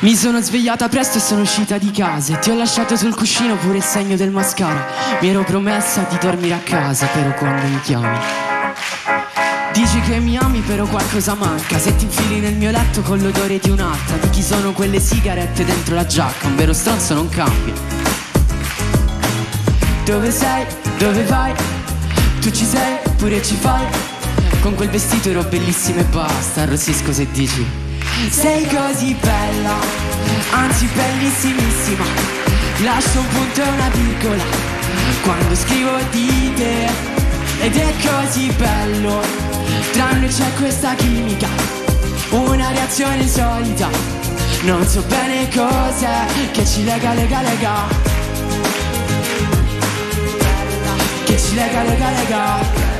Mi sono svegliata presto e sono uscita di casa E ti ho lasciato sul cuscino pure il segno del mascara Mi ero promessa di dormire a casa Però quando mi chiami Dici che mi ami però qualcosa manca Se ti infili nel mio letto con l'odore di un'altra Di chi sono quelle sigarette dentro la giacca Un vero stronzo non cambia Dove sei? Dove vai? Tu ci sei? Pure ci fai? Con quel vestito ero bellissima e basta Arrossisco se dici Sei così bella Anzi bellissimissima. Lascio un punto e una virgola Quando scrivo di te. Ed è così bello Tra noi c'è questa chimica Una reazione insolita Non so bene cos'è Che ci lega, lega, lega. Che ci lega, lega, lega